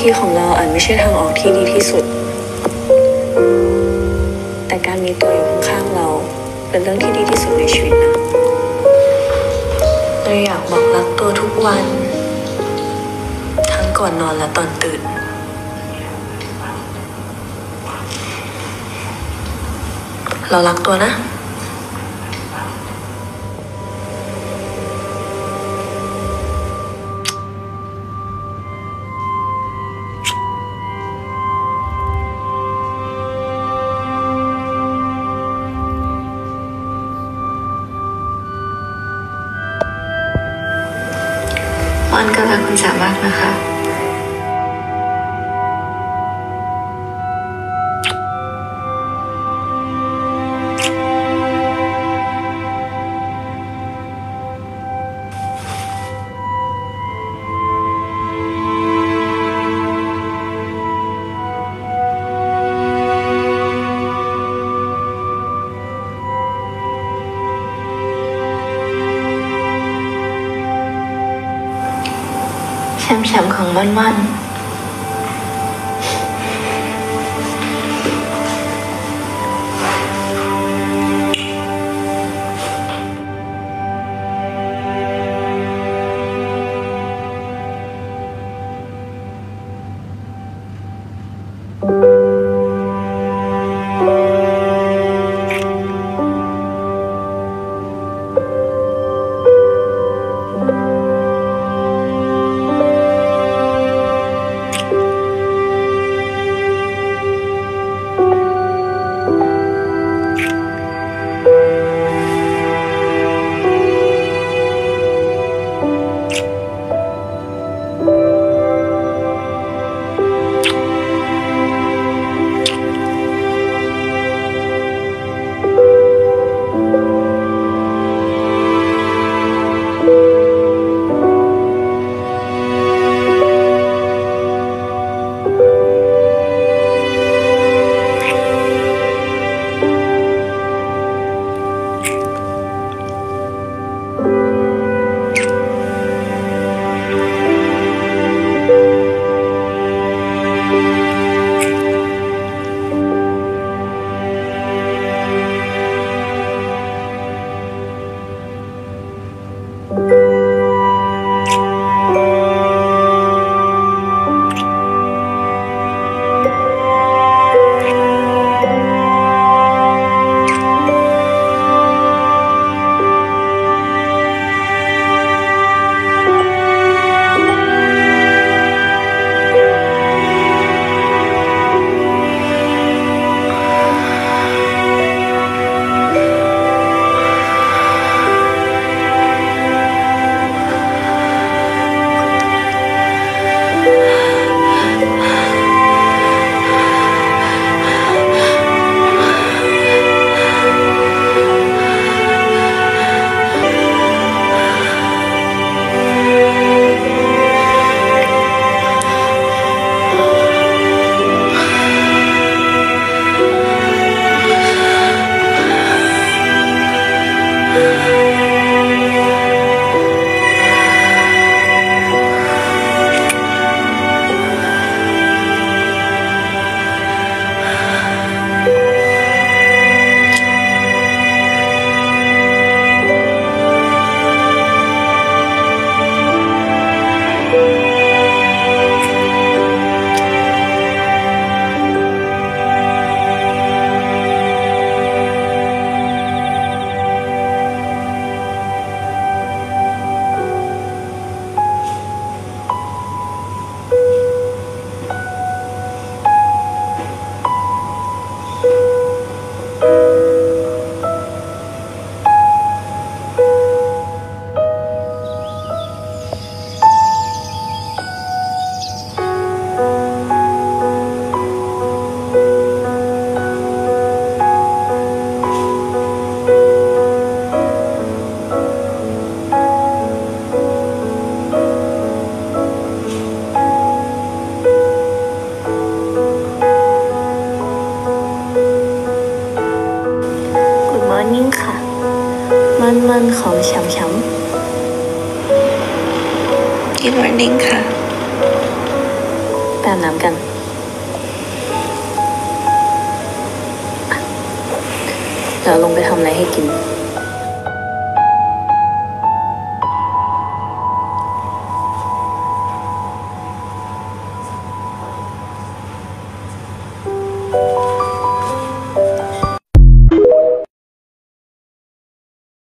ทีของเราอาจไม่ใช่ทางออกที่ดีที่สุด แต่การมีตัวอยู่ข้างๆเรา เป็นเรื่องที่ดีที่สุดในชีวิตนะเราอยากบอกรักตัวทุกวัน ทั้งก่อนนอนและตอนตื่น เรารักตัวนะ อ้อนก็รักคุณจ๋ามากนะคะ แชมป์ของม่อนม่อน นิ่งค่ะ มันมันของฉ่ำฉ่ำกินมอร์นิ่งค่ะแปมน้ำกันเราลงไปทำอะไรให้กิน